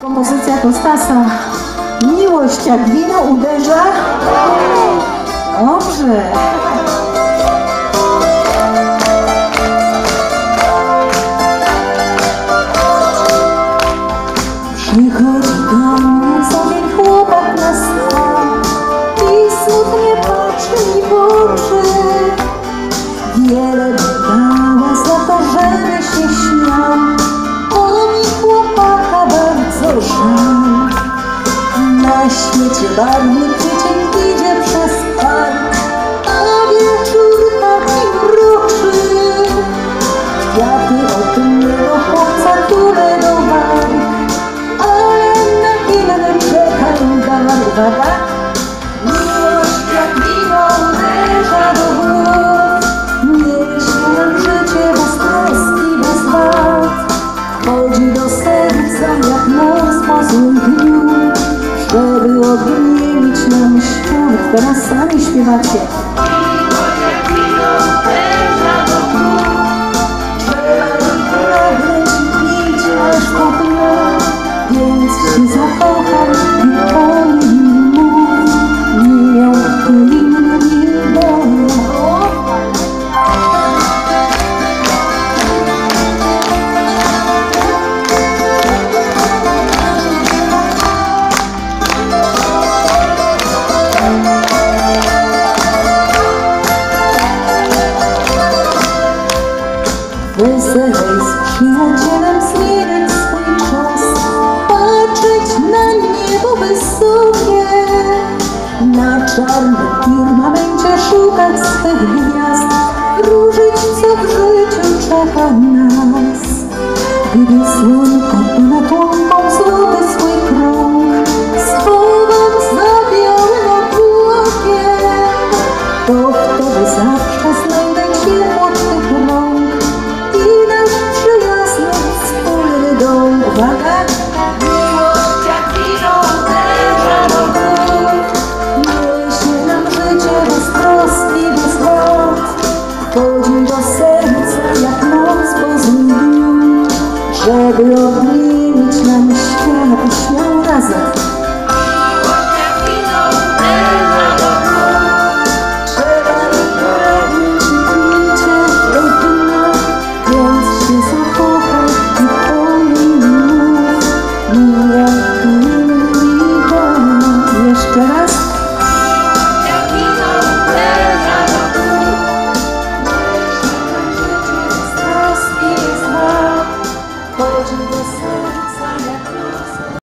Kompozycja Kostasa. Miłość jak wino uderza. Dobrze. Barwny idzie przez a wieczór taki mroczy. Kwiaty od innego chłopca tule do walk, ale na chwilę czekają dar. Uwaga! Miłość jak wino uderza do głów, niesie życie bez troski, bez wad. Chodzi do serca jak po złym dniu, żeby odmienić ritmos, dançando espivativo. Z przyjacielem zmieniać swój czas. Patrzeć na niebo wysokie. Na czarnym firmamencie szukać swych gwiazd. Wróżyć co w życiu czeka nas. Gdy słonko ponad robią mi liczne myślenia, razem.